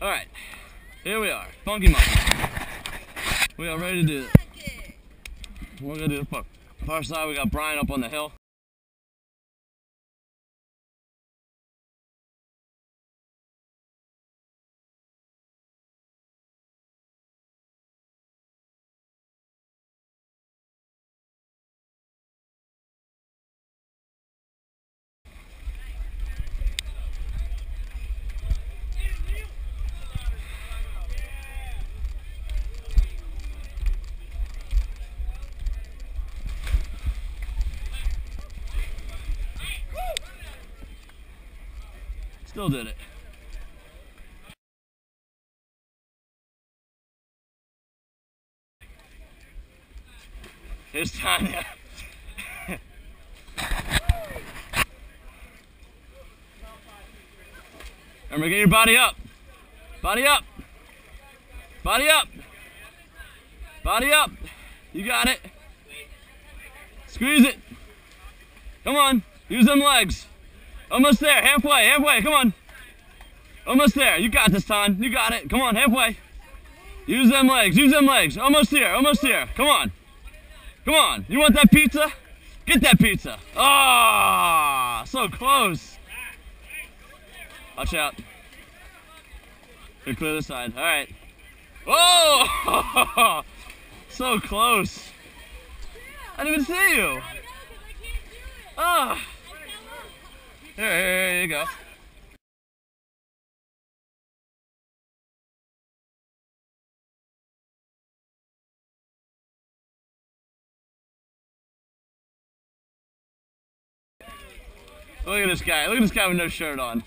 All right, here we are, Funky Monkey. We are ready to do it. We're gonna do the far, side. We got Brian up on the hill. Still did it. Here's Tanya. Remember, get your body up. Body up. Body up. Body up. You got it. Squeeze it. Come on. Use them legs. Almost there. Halfway. Halfway. Come on. Almost there. You got this, Ton. You got it. Come on. Halfway. Use them legs. Use them legs. Almost here. Almost here. Come on. Come on. You want that pizza? Get that pizza. Ah, oh, so close. Watch out. Here, clear the side. All right. Whoa! so close. I didn't even see you. Ah. Here, you go. Look at this guy. Look at this guy with no shirt on.